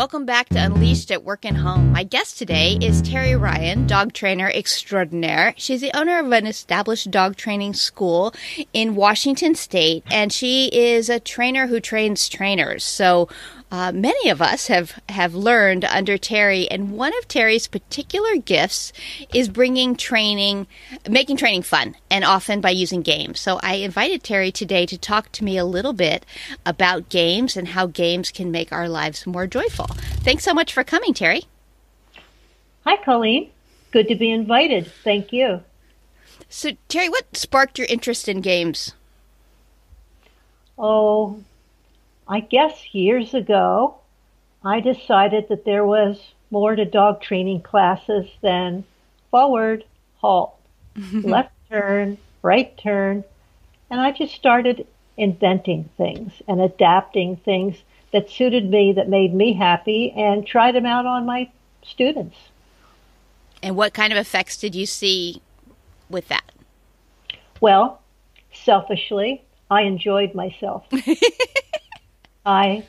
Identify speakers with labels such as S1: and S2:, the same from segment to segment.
S1: Welcome back to Unleashed at Work and Home. My guest today is Terry Ryan, dog trainer extraordinaire. She's the owner of an established dog training school in Washington State, and she is a trainer who trains trainers. So uh, many of us have, have learned under Terry, and one of Terry's particular gifts is bringing training, making training fun, and often by using games. So I invited Terry today to talk to me a little bit about games and how games can make our lives more joyful. Thanks so much for coming, Terry.
S2: Hi, Colleen. Good to be invited. Thank you.
S1: So, Terry, what sparked your interest in games?
S2: Oh, I guess years ago, I decided that there was more to dog training classes than forward, halt, left turn, right turn. And I just started inventing things and adapting things that suited me, that made me happy, and tried them out on my students.
S1: And what kind of effects did you see with that?
S2: Well, selfishly, I enjoyed myself. I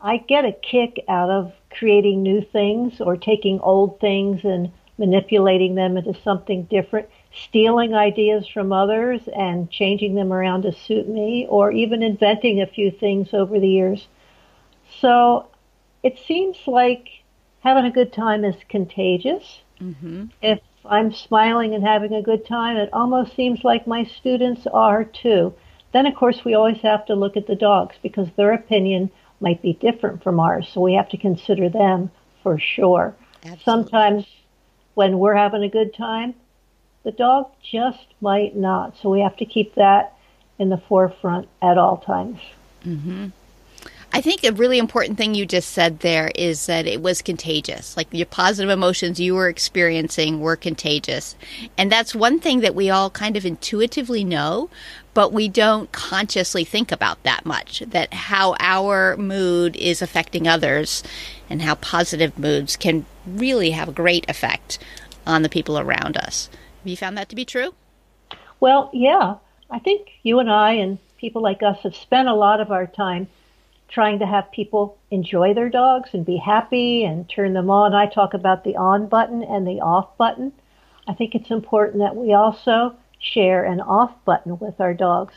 S2: I get a kick out of creating new things or taking old things and manipulating them into something different, stealing ideas from others and changing them around to suit me, or even inventing a few things over the years. So it seems like having a good time is contagious. Mm-hmm. If I'm smiling and having a good time, it almost seems like my students are too. Then, of course, we always have to look at the dogs because their opinion might be different from ours. So we have to consider them for sure. Absolutely. Sometimes when we're having a good time, the dog just might not. So we have to keep that in the forefront at all times.
S1: Mm-hmm. I think a really important thing you just said there is that it was contagious. Like your positive emotions you were experiencing were contagious. And that's one thing that we all kind of intuitively know, but we don't consciously think about that much that how our mood is affecting others and how positive moods can really have a great effect on the people around us. Have you found that to be true?
S2: Well, yeah. I think you and I and people like us have spent a lot of our time trying to have people enjoy their dogs and be happy and turn them on. I talk about the on button and the off button. I think it's important that we also share an off button with our dogs.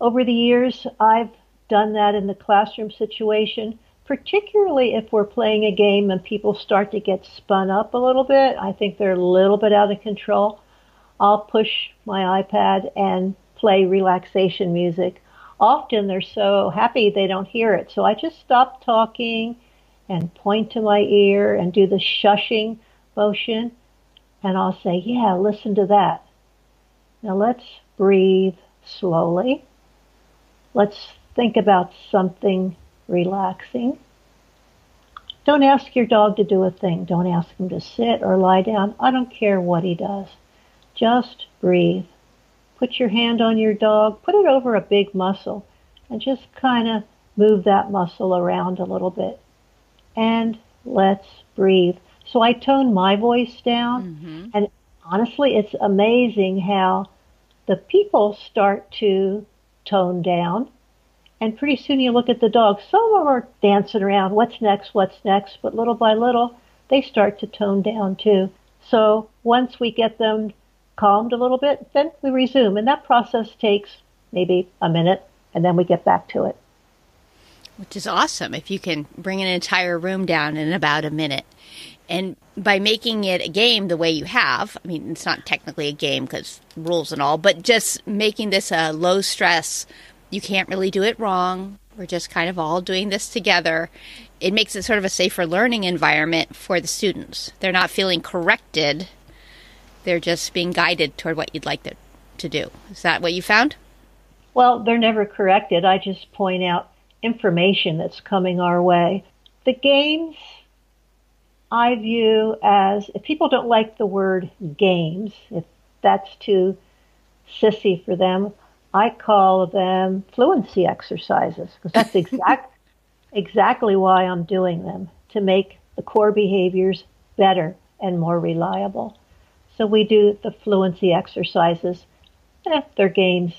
S2: Over the years, I've done that in the classroom situation, particularly if we're playing a game and people start to get spun up a little bit. I think they're a little bit out of control. I'll push my iPad and play relaxation music. Often they're so happy they don't hear it. So I just stop talking and point to my ear and do the shushing motion. And I'll say, yeah, listen to that. Now let's breathe slowly. Let's think about something relaxing. Don't ask your dog to do a thing. Don't ask him to sit or lie down. I don't care what he does. Just breathe. Put your hand on your dog, put it over a big muscle, and just kind of move that muscle around a little bit. And let's breathe. So I tone my voice down, mm-hmm. and honestly, it's amazing how the people start to tone down. And pretty soon you look at the dogs. Some of them are dancing around, what's next, what's next, but little by little, they start to tone down too. So once we get them calmed a little bit, then we resume. And that process takes maybe a minute, and then we get back to it.
S1: Which is awesome if you can bring an entire room down in about a minute. And by making it a game the way you have, I mean, it's not technically a game because rules and all, but just making this a low stress, you can't really do it wrong. We're just kind of all doing this together. It makes it sort of a safer learning environment for the students. They're not feeling corrected, they're just being guided toward what you'd like them to do. Is that what you found?
S2: Well, they're never corrected. I just point out information that's coming our way. The games I view as if people don't like the word games, if that's too sissy for them, I call them fluency exercises because that's exact, exactly why I'm doing them to make the core behaviors better and more reliable. So we do the fluency exercises. Eh, they're games.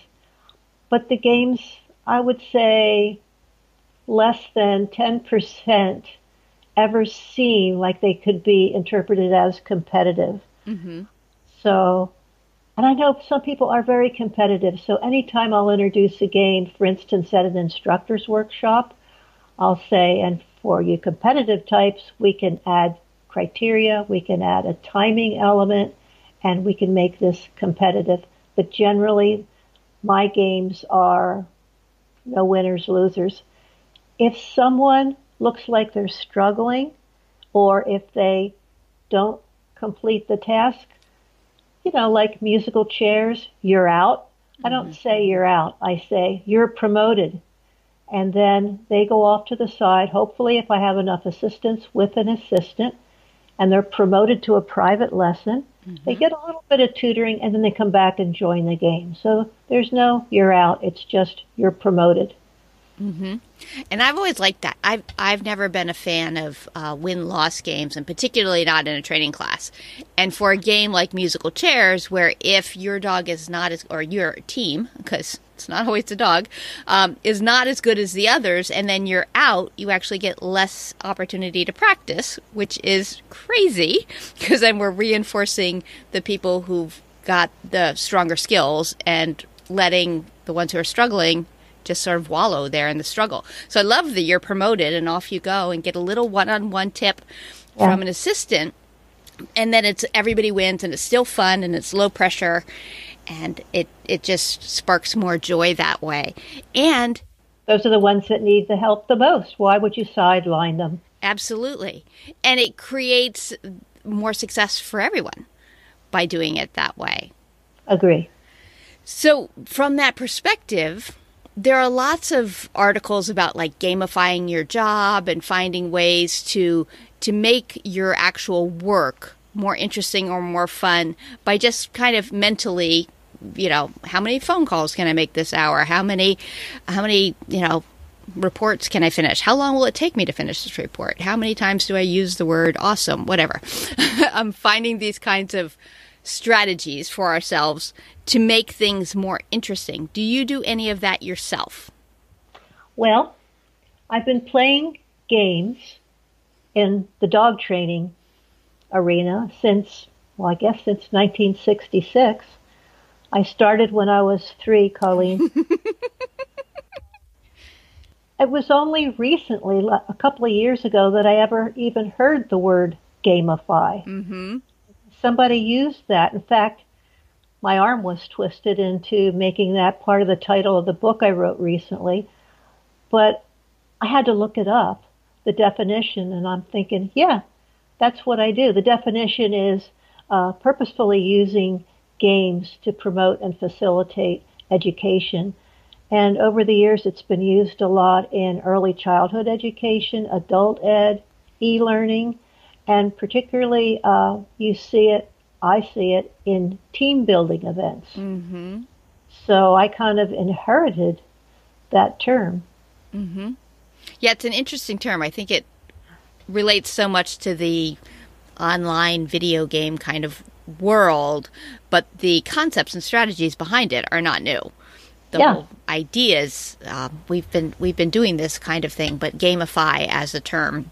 S2: But the games, I would say less than 10% ever seem like they could be interpreted as competitive. Mm-hmm. So, and I know some people are very competitive. So anytime I'll introduce a game, for instance, at an instructor's workshop, I'll say, and for you competitive types, we can add criteria, we can add a timing element, and we can make this competitive. But generally, my games are no winners, losers. If someone looks like they're struggling, or if they don't complete the task, you know, like musical chairs, you're out. Mm-hmm. I don't mm-hmm. say you're out. I say you're promoted. And then they go off to the side. Hopefully, if I have enough assistance with an assistant, and they're promoted to a private lesson, mm-hmm. they get a little bit of tutoring and then they come back and join the game. So there's no you're out. It's just you're promoted.
S1: Mm-hmm. And I've always liked that. I've I've never been a fan of uh, win loss games, and particularly not in a training class. And for a game like musical chairs, where if your dog is not as or your team, because it's not always a dog, um, is not as good as the others, and then you're out, you actually get less opportunity to practice, which is crazy because then we're reinforcing the people who've got the stronger skills and letting the ones who are struggling just sort of wallow there in the struggle. So I love that you're promoted and off you go and get a little one-on-one tip yeah. from an assistant and then it's everybody wins and it's still fun and it's low pressure and it it just sparks more joy that way. And
S2: those are the ones that need the help the most. Why would you sideline them?
S1: Absolutely. And it creates more success for everyone by doing it that way.
S2: Agree.
S1: So, from that perspective, there are lots of articles about like gamifying your job and finding ways to to make your actual work more interesting or more fun by just kind of mentally you know how many phone calls can i make this hour how many how many you know reports can i finish how long will it take me to finish this report how many times do i use the word awesome whatever i'm finding these kinds of strategies for ourselves to make things more interesting. Do you do any of that yourself?
S2: Well, I've been playing games in the dog training arena since, well, I guess since 1966. I started when I was three, Colleen. it was only recently, a couple of years ago, that I ever even heard the word gamify. Mm-hmm somebody used that. In fact, my arm was twisted into making that part of the title of the book I wrote recently. But I had to look it up, the definition, and I'm thinking, yeah, that's what I do. The definition is uh, purposefully using games to promote and facilitate education. And over the years, it's been used a lot in early childhood education, adult ed, e learning, and particularly uh, you see it, I see it in team building events. Mm-hmm. So I kind of inherited that term.
S1: Mm-hmm. Yeah, it's an interesting term. I think it relates so much to the online video game kind of world, but the concepts and strategies behind it are not new. The yeah. ideas uh, we've been we've been doing this kind of thing, but gamify as a term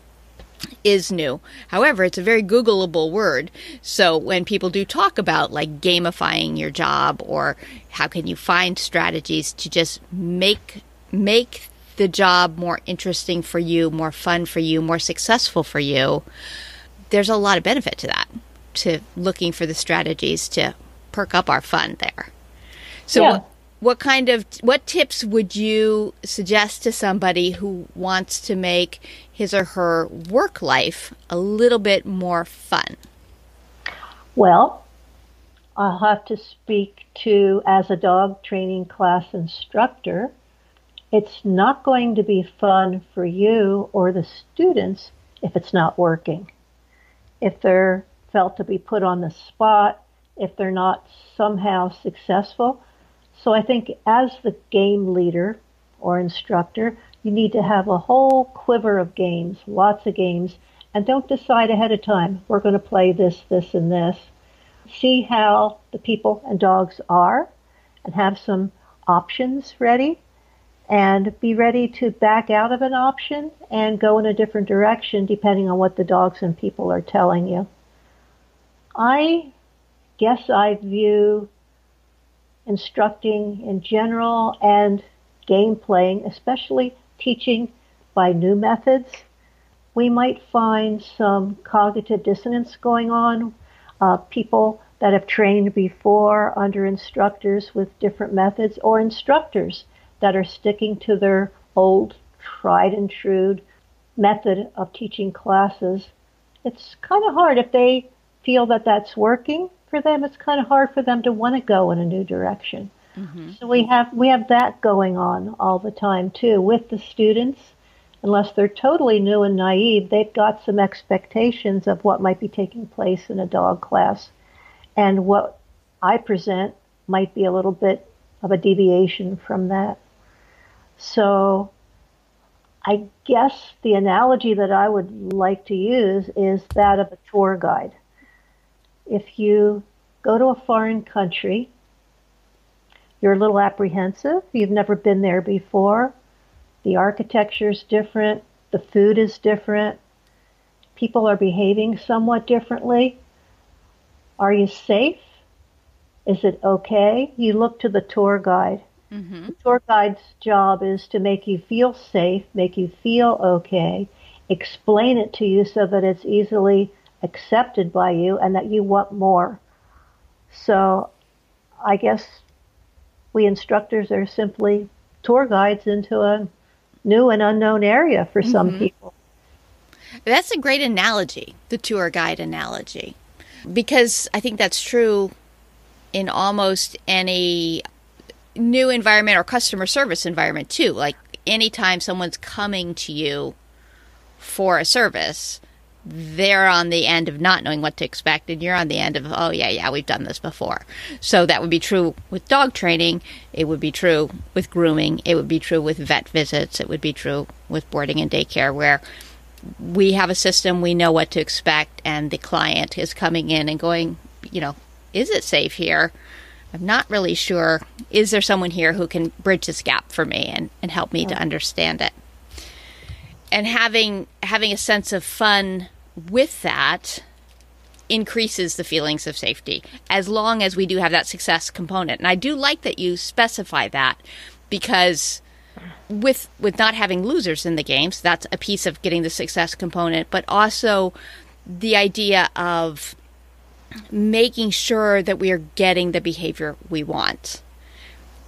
S1: is new. However, it's a very Googleable word. So when people do talk about like gamifying your job or how can you find strategies to just make make the job more interesting for you, more fun for you, more successful for you, there's a lot of benefit to that. To looking for the strategies to perk up our fun there. So yeah. what, what kind of what tips would you suggest to somebody who wants to make his or her work life a little bit more fun?
S2: Well, I'll have to speak to, as a dog training class instructor, it's not going to be fun for you or the students if it's not working. If they're felt to be put on the spot, if they're not somehow successful. So I think as the game leader or instructor, you need to have a whole quiver of games, lots of games, and don't decide ahead of time, we're going to play this, this, and this. See how the people and dogs are and have some options ready. and be ready to back out of an option and go in a different direction depending on what the dogs and people are telling you. I guess I view instructing in general and game playing, especially teaching by new methods, we might find some cognitive dissonance going on. Uh, people that have trained before under instructors with different methods or instructors that are sticking to their old tried and true method of teaching classes. It's kind of hard if they feel that that's working for them. It's kind of hard for them to want to go in a new direction. Mm-hmm. So we have we have that going on all the time too with the students. Unless they're totally new and naive, they've got some expectations of what might be taking place in a dog class, and what I present might be a little bit of a deviation from that. So I guess the analogy that I would like to use is that of a tour guide. If you go to a foreign country, you're a little apprehensive, you've never been there before, the architecture is different, the food is different, people are behaving somewhat differently. Are you safe? Is it okay? You look to the tour guide. Mm-hmm. The tour guide's job is to make you feel safe, make you feel okay, explain it to you so that it's easily accepted by you and that you want more. So I guess we instructors are simply tour guides into a new and unknown area for mm-hmm. some people.
S1: That's a great analogy, the tour guide analogy, because I think that's true in almost any new environment or customer service environment too. Like anytime someone's coming to you for a service, they're on the end of not knowing what to expect and you're on the end of oh yeah yeah we've done this before so that would be true with dog training it would be true with grooming it would be true with vet visits it would be true with boarding and daycare where we have a system we know what to expect and the client is coming in and going you know is it safe here I'm not really sure. Is there someone here who can bridge this gap for me and, and help me yeah. to understand it? And having having a sense of fun with that increases the feelings of safety as long as we do have that success component. And I do like that you specify that because with with not having losers in the games, that's a piece of getting the success component, but also the idea of making sure that we are getting the behavior we want.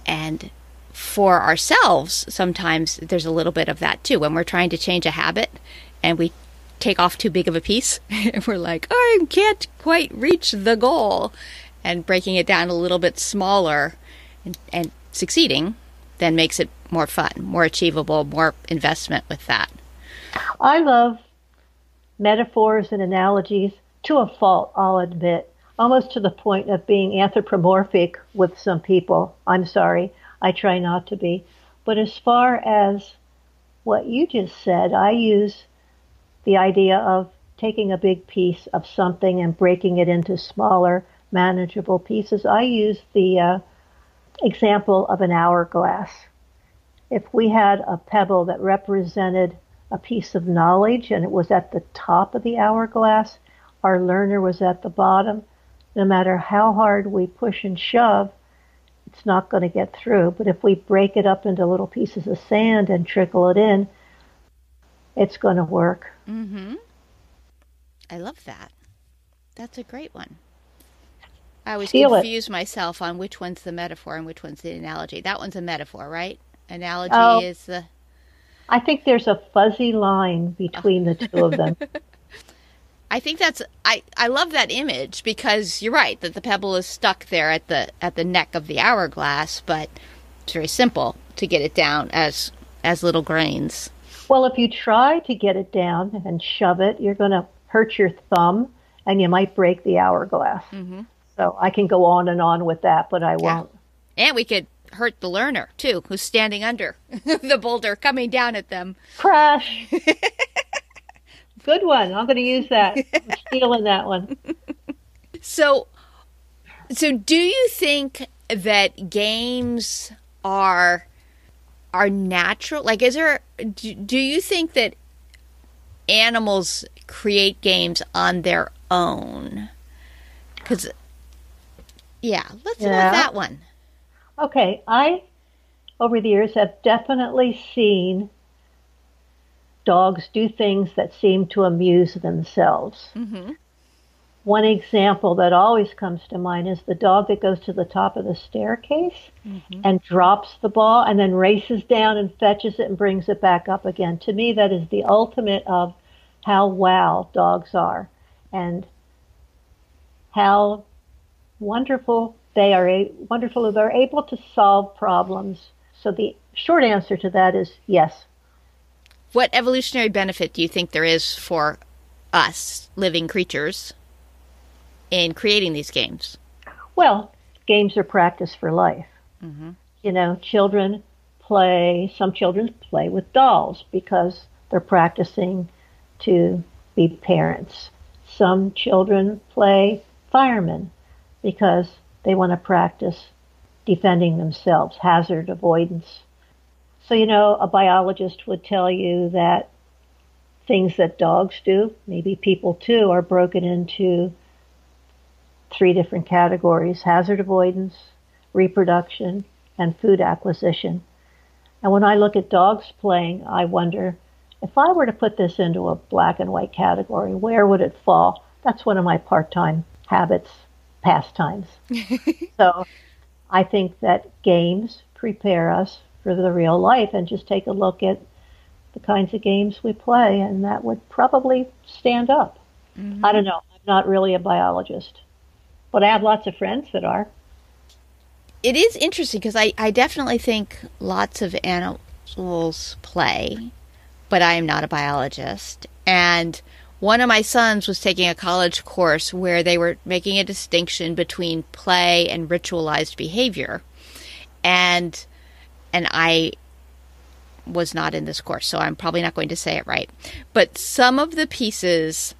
S1: And for ourselves, sometimes there's a little bit of that too. When we're trying to change a habit and we take off too big of a piece, and we're like, oh, I can't quite reach the goal, and breaking it down a little bit smaller and, and succeeding then makes it more fun, more achievable, more investment with that.
S2: I love metaphors and analogies to a fault, I'll admit, almost to the point of being anthropomorphic with some people. I'm sorry, I try not to be. But as far as what you just said, I use the idea of taking a big piece of something and breaking it into smaller, manageable pieces. I use the uh, example of an hourglass. If we had a pebble that represented a piece of knowledge and it was at the top of the hourglass, our learner was at the bottom. No matter how hard we push and shove, it's not going to get through. But if we break it up into little pieces of sand and trickle it in, it's going to work.
S1: Mm-hmm. I love that. That's a great one. I always Feel confuse it. myself on which one's the metaphor and which one's the analogy. That one's a metaphor, right? Analogy oh, is the.
S2: I think there's a fuzzy line between the two of them.
S1: I think that's I, I love that image because you're right that the pebble is stuck there at the at the neck of the hourglass, but it's very simple to get it down as as little grains.
S2: Well, if you try to get it down and shove it, you're going to hurt your thumb and you might break the hourglass. Mm-hmm. So I can go on and on with that, but I won't.
S1: And we could hurt the learner too, who's standing under the boulder coming down at them.
S2: Crash. Good one. I'm going to use that. I'm stealing that one.
S1: So, so do you think that games are are natural? Like, is there, do, do you think that animals create games on their own? Because, yeah, let's yeah. that one.
S2: Okay, I, over the years, have definitely seen dogs do things that seem to amuse themselves. Mm-hmm. One example that always comes to mind is the dog that goes to the top of the staircase mm-hmm. and drops the ball and then races down and fetches it and brings it back up again. To me, that is the ultimate of how wow dogs are and how wonderful they are wonderful they're able to solve problems. So the short answer to that is yes.
S1: What evolutionary benefit do you think there is for us living creatures in creating these games?
S2: Well, games are practice for life. Mm-hmm. You know, children play, some children play with dolls because they're practicing to be parents. Some children play firemen because they want to practice defending themselves, hazard avoidance. So, you know, a biologist would tell you that things that dogs do, maybe people too, are broken into three different categories hazard avoidance, reproduction, and food acquisition. And when I look at dogs playing, I wonder if I were to put this into a black and white category, where would it fall? That's one of my part time habits, pastimes. so I think that games prepare us for the real life and just take a look at the kinds of games we play, and that would probably stand up. Mm-hmm. I don't know. I'm not really a biologist, but I have lots of friends that are.
S1: It is interesting because I, I definitely think lots of animals play, but I am not a biologist. And one of my sons was taking a college course where they were making a distinction between play and ritualized behavior. And and I was not in this course, so I'm probably not going to say it right. But some of the pieces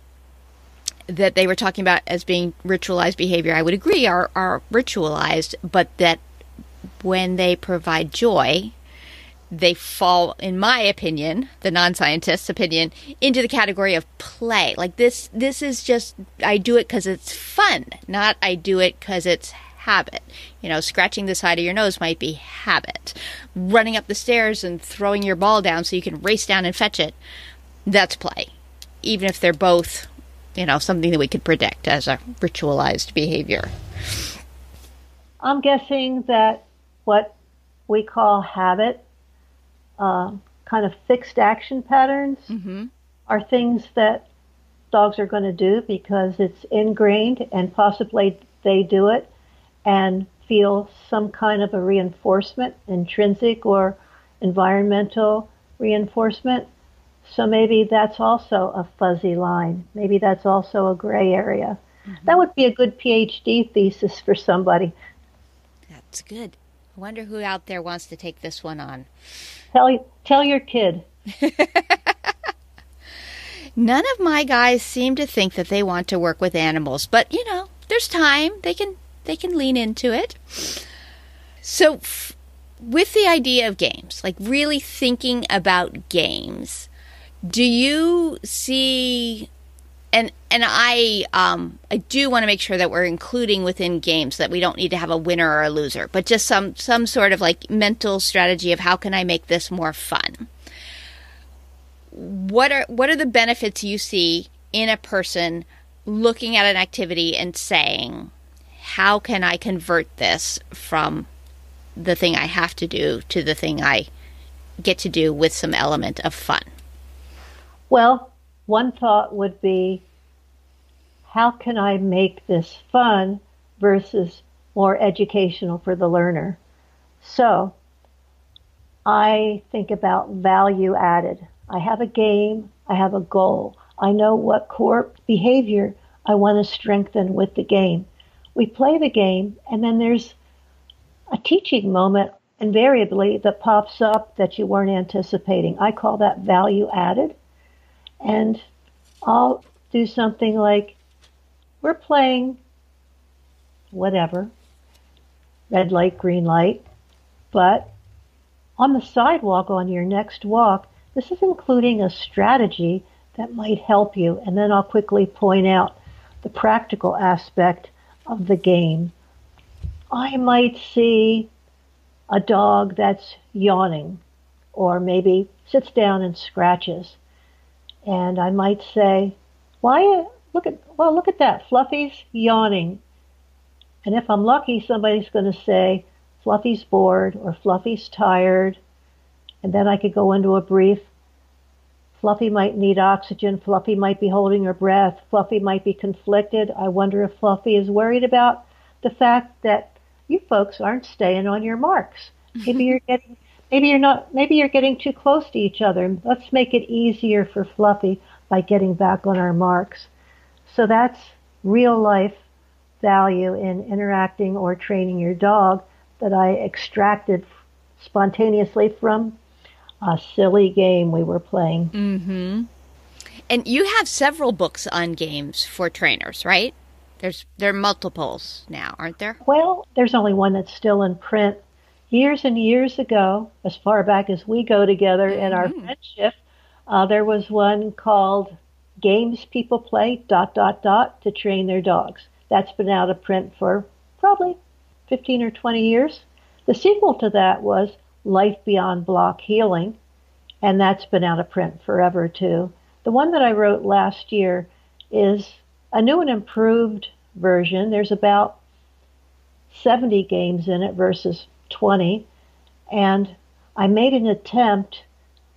S1: that they were talking about as being ritualized behavior, I would agree are, are ritualized, but that when they provide joy, they fall, in my opinion, the non-scientist's opinion, into the category of play. Like this, this is just I do it because it's fun, not I do it because it's habit. You know, scratching the side of your nose might be habit. Running up the stairs and throwing your ball down so you can race down and fetch it, that's play. Even if they're both, you know, something that we could predict as a ritualized behavior.
S2: I'm guessing that what we call habit, uh, kind of fixed action patterns, mm-hmm. are things that dogs are going to do because it's ingrained and possibly they do it and feel some kind of a reinforcement, intrinsic or environmental reinforcement. So maybe that's also a fuzzy line. Maybe that's also a gray area. Mm-hmm. That would be a good PhD thesis for somebody.
S1: That's good. I wonder who out there wants to take this one on.
S2: Tell tell your kid.
S1: None of my guys seem to think that they want to work with animals, but you know, there's time. They can they can lean into it. So, f- with the idea of games, like really thinking about games, do you see and and I um I do want to make sure that we're including within games that we don't need to have a winner or a loser, but just some some sort of like mental strategy of how can I make this more fun. What are what are the benefits you see in a person looking at an activity and saying, how can I convert this from the thing I have to do to the thing I get to do with some element of fun?
S2: Well, one thought would be how can I make this fun versus more educational for the learner? So I think about value added. I have a game, I have a goal. I know what core behavior I want to strengthen with the game we play the game, and then there's a teaching moment invariably that pops up that you weren't anticipating. I call that value added. And I'll do something like we're playing whatever, red light, green light, but on the sidewalk on your next walk, this is including a strategy that might help you. And then I'll quickly point out the practical aspect of the game. I might see a dog that's yawning or maybe sits down and scratches. And I might say, why, look at, well, look at that. Fluffy's yawning. And if I'm lucky, somebody's going to say, Fluffy's bored or Fluffy's tired. And then I could go into a brief. Fluffy might need oxygen. Fluffy might be holding her breath. Fluffy might be conflicted. I wonder if Fluffy is worried about the fact that you folks aren't staying on your marks. Maybe you're getting maybe you're not maybe you're getting too close to each other. Let's make it easier for Fluffy by getting back on our marks. So that's real life value in interacting or training your dog that I extracted spontaneously from a silly game we were playing.
S1: Mm-hmm. And you have several books on games for trainers, right? There's there are multiples now, aren't there?
S2: Well, there's only one that's still in print. Years and years ago, as far back as we go together mm-hmm. in our mm-hmm. friendship, uh, there was one called "Games People Play." Dot dot dot to train their dogs. That's been out of print for probably 15 or 20 years. The sequel to that was Life Beyond Block Heeling, and that's been out of print forever too. The one that I wrote last year is a new and improved version. There's about 70 games in it versus 20, and I made an attempt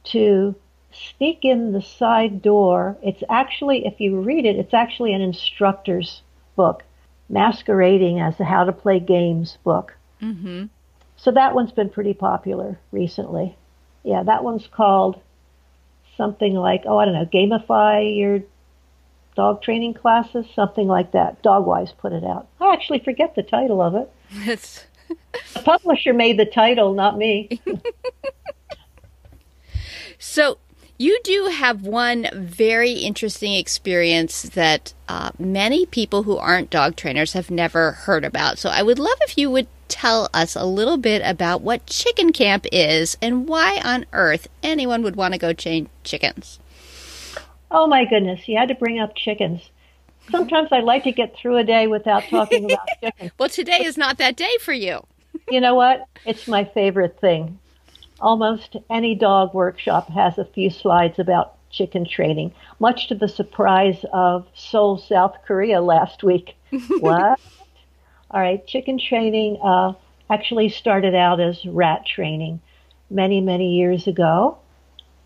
S2: to sneak in the side door. It's actually, if you read it, it's actually an instructor's book masquerading as a how to play games book. Mm-hmm. So that one's been pretty popular recently. Yeah, that one's called something like, oh, I don't know, gamify your dog training classes, something like that. Dogwise put it out. I actually forget the title of it. It's the publisher made the title, not me.
S1: so you do have one very interesting experience that uh, many people who aren't dog trainers have never heard about. So I would love if you would tell us a little bit about what chicken camp is and why on earth anyone would want to go train chickens.
S2: Oh my goodness, you had to bring up chickens. Sometimes I like to get through a day without talking about chicken.
S1: well, today is not that day for you.
S2: you know what? It's my favorite thing almost any dog workshop has a few slides about chicken training, much to the surprise of Seoul, South Korea last week. what? All right, chicken training uh, actually started out as rat training many, many years ago.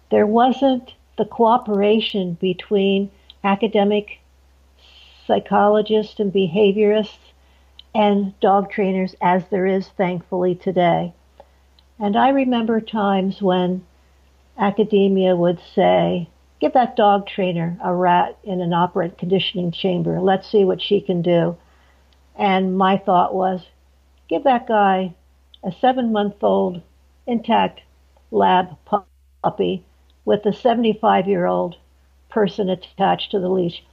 S2: There wasn't the cooperation between academic psychologists and behaviorists and dog trainers as there is thankfully today. And I remember times when academia would say, give that dog trainer a rat in an operant conditioning chamber. Let's see what she can do. And my thought was, give that guy a seven month old intact lab puppy with a 75 year old person attached to the leash.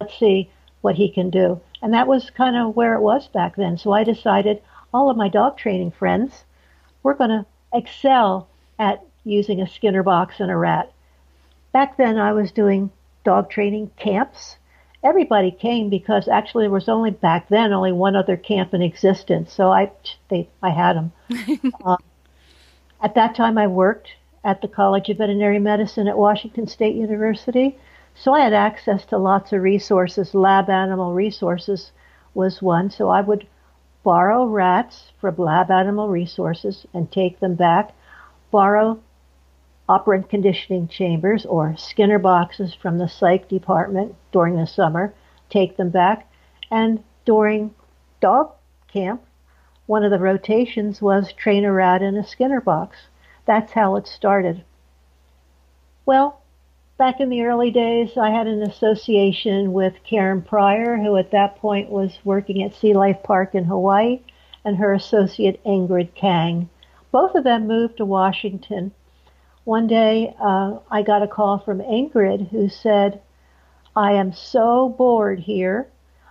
S2: Let's see what he can do. And that was kind of where it was back then. So I decided all of my dog training friends we're going to excel at using a Skinner box and a rat. Back then, I was doing dog training camps. Everybody came because actually there was only back then only one other camp in existence, so I they I had them. uh, at that time, I worked at the College of Veterinary Medicine at Washington State University, so I had access to lots of resources. Lab animal resources was one, so I would borrow rats from lab animal resources and take them back, borrow operant conditioning chambers or Skinner boxes from the psych department during the summer, take them back, and during dog camp, one of the rotations was train a rat in a Skinner box. That's how it started. Well, back in the early days, I had an association with Karen Pryor, who at that point was working at Sea Life Park in Hawaii, and her associate Ingrid Kang. Both of them moved to Washington. One day, uh, I got a call from Ingrid who said, I am so bored here.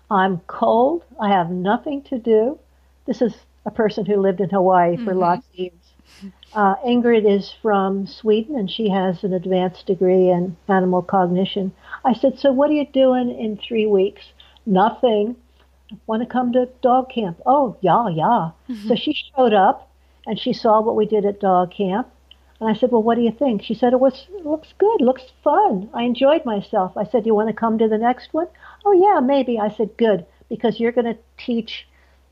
S2: I'm cold. I have nothing to do. This is a person who lived in Hawaii for mm-hmm. lots of years. Uh, Ingrid is from Sweden and she has an advanced degree in animal cognition. I said, So what are you doing in three weeks? Nothing. Want to come to dog camp? Oh, yeah, yeah. Mm-hmm. So she showed up and she saw what we did at dog camp. And I said, Well, what do you think? She said, It was it looks good, looks fun. I enjoyed myself. I said, Do You want to come to the next one? Oh, yeah, maybe. I said, Good, because you're going to teach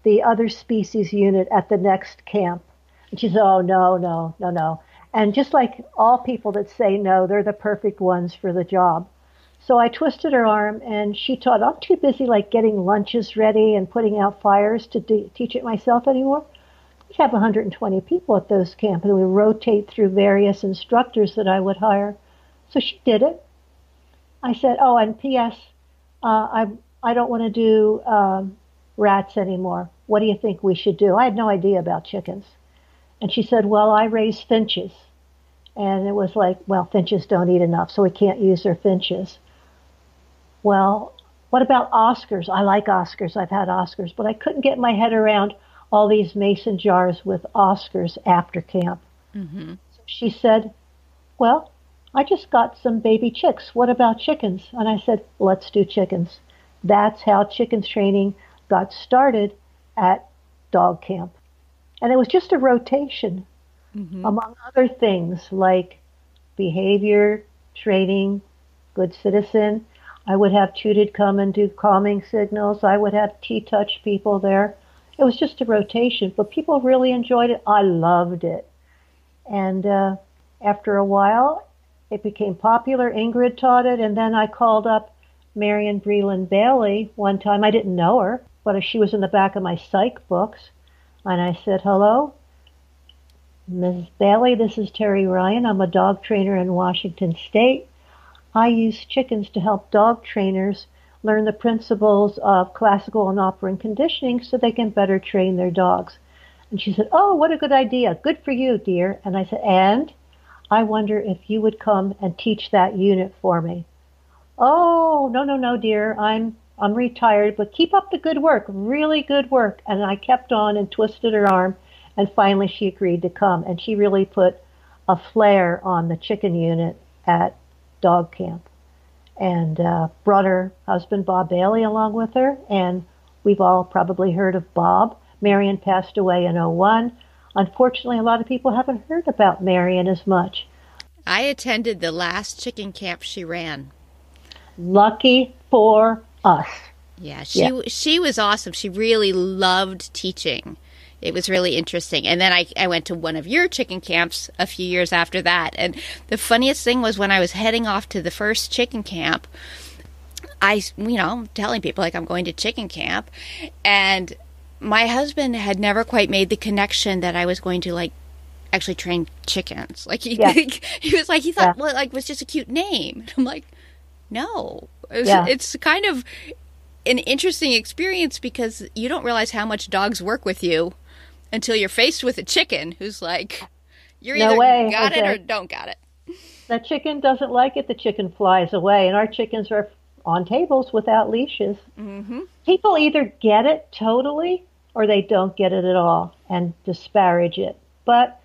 S2: the other species unit at the next camp. And she said, Oh, no, no, no, no. And just like all people that say no, they're the perfect ones for the job. So I twisted her arm and she taught. I'm too busy like getting lunches ready and putting out fires to teach it myself anymore. We have 120 people at those camps and we rotate through various instructors that I would hire. So she did it. I said, Oh, and P.S., uh, I, I don't want to do um, rats anymore. What do you think we should do? I had no idea about chickens. And she said, Well, I raise finches. And it was like, Well, finches don't eat enough, so we can't use their finches. Well, what about Oscars? I like Oscars. I've had Oscars, but I couldn't get my head around all these mason jars with Oscars after camp. Mm-hmm. So she said, Well, I just got some baby chicks. What about chickens? And I said, Let's do chickens. That's how chickens training got started at dog camp. And it was just a rotation, mm-hmm. among other things like behavior, training, good citizen. I would have Turid come and do calming signals. I would have T-touch people there. It was just a rotation, but people really enjoyed it. I loved it. And uh, after a while, it became popular. Ingrid taught it, and then I called up Marion Breland Bailey one time. I didn't know her, but she was in the back of my psych books. And I said, hello, Ms. Bailey, this is Terry Ryan. I'm a dog trainer in Washington State. I use chickens to help dog trainers learn the principles of classical and operant conditioning so they can better train their dogs. And she said, Oh, what a good idea. Good for you, dear. And I said, And I wonder if you would come and teach that unit for me. Oh, no, no, no, dear. I'm I'm retired, but keep up the good work, really good work. And I kept on and twisted her arm, and finally she agreed to come. And she really put a flair on the chicken unit at dog camp, and uh, brought her husband Bob Bailey along with her. And we've all probably heard of Bob. Marion passed away in 01. Unfortunately, a lot of people haven't heard about Marion as much.
S1: I attended the last chicken camp she ran.
S2: Lucky for us.
S1: Yeah, she yeah. she was awesome. She really loved teaching. It was really interesting. And then I, I went to one of your chicken camps a few years after that. And the funniest thing was when I was heading off to the first chicken camp, I, you know, telling people like I'm going to chicken camp. And my husband had never quite made the connection that I was going to like actually train chickens. Like he, yeah. he was like, he thought, yeah. well, like was just a cute name. And I'm like, no, it's, yeah. it's kind of an interesting experience because you don't realize how much dogs work with you until you're faced with a chicken who's like, you're no either way, got okay. it or don't got it.
S2: The chicken doesn't like it. The chicken flies away, and our chickens are on tables without leashes. Mm-hmm. People either get it totally or they don't get it at all and disparage it. But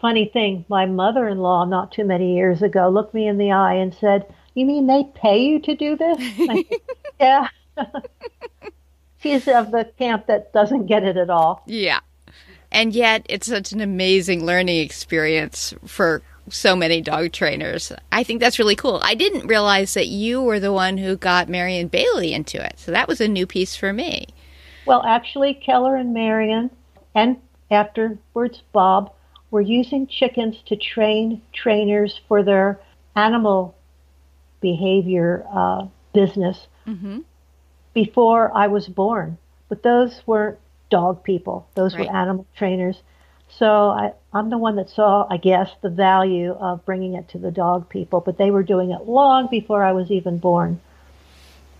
S2: funny thing, my mother-in-law not too many years ago looked me in the eye and said, you mean they pay you to do this? said, yeah. She's of the camp that doesn't get it at all.
S1: Yeah. And yet, it's such an amazing learning experience for so many dog trainers. I think that's really cool. I didn't realize that you were the one who got Marion Bailey into it. So that was a new piece for me.
S2: Well, actually, Keller and Marion, and afterwards Bob, were using chickens to train trainers for their animal behavior uh, business mm-hmm. before I was born. But those weren't dog people, those right. were animal trainers. So I, I'm the one that saw, I guess, the value of bringing it to the dog people, but they were doing it long before I was even born.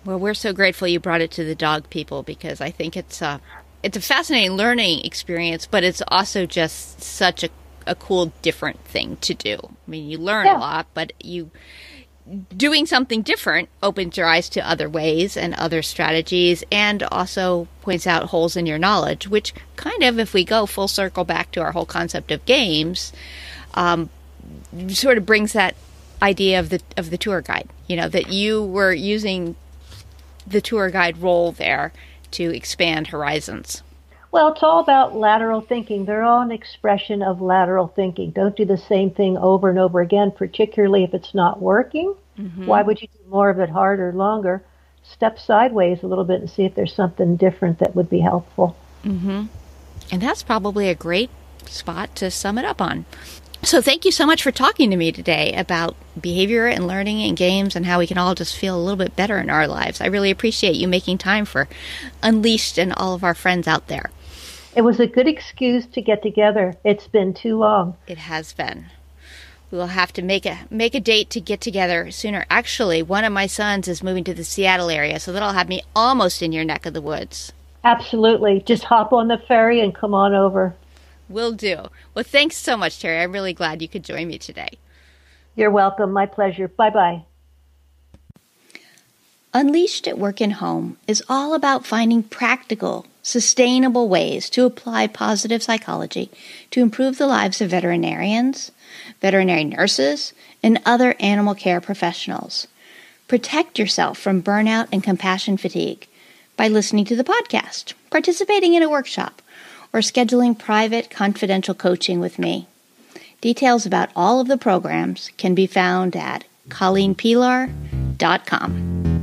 S1: Well, we're so grateful you brought it to the dog people because I think it's a, uh, it's a fascinating learning experience, but it's also just such a, a cool, different thing to do. I mean, you learn yeah. a lot, but you doing something different opens your eyes to other ways and other strategies and also points out holes in your knowledge, which kind of, if we go full circle back to our whole concept of games, um, sort of brings that idea of the of the tour guide. You know that you were using the tour guide role there to expand horizons.
S2: Well, it's all about lateral thinking. They're all an expression of lateral thinking. Don't do the same thing over and over again, particularly if it's not working. Mm-hmm. Why would you do more of it harder, longer? Step sideways a little bit and see if there's something different that would be helpful.
S1: Mm-hmm. And that's probably a great spot to sum it up on. So, thank you so much for talking to me today about behavior and learning and games and how we can all just feel a little bit better in our lives. I really appreciate you making time for Unleashed and all of our friends out there.
S2: It was a good excuse to get together. It's been too long.
S1: It has been. We will have to make a make a date to get together sooner. Actually, one of my sons is moving to the Seattle area, so that'll have me almost in your neck of the woods.
S2: Absolutely. Just hop on the ferry and come on over.
S1: Will do. Well, thanks so much, Terry. I'm really glad you could join me today.
S2: You're welcome. My pleasure. Bye bye.
S1: Unleashed at Work and Home is all about finding practical, sustainable ways to apply positive psychology to improve the lives of veterinarians, veterinary nurses, and other animal care professionals. Protect yourself from burnout and compassion fatigue by listening to the podcast, participating in a workshop, or scheduling private, confidential coaching with me. Details about all of the programs can be found at colleenpelar.com.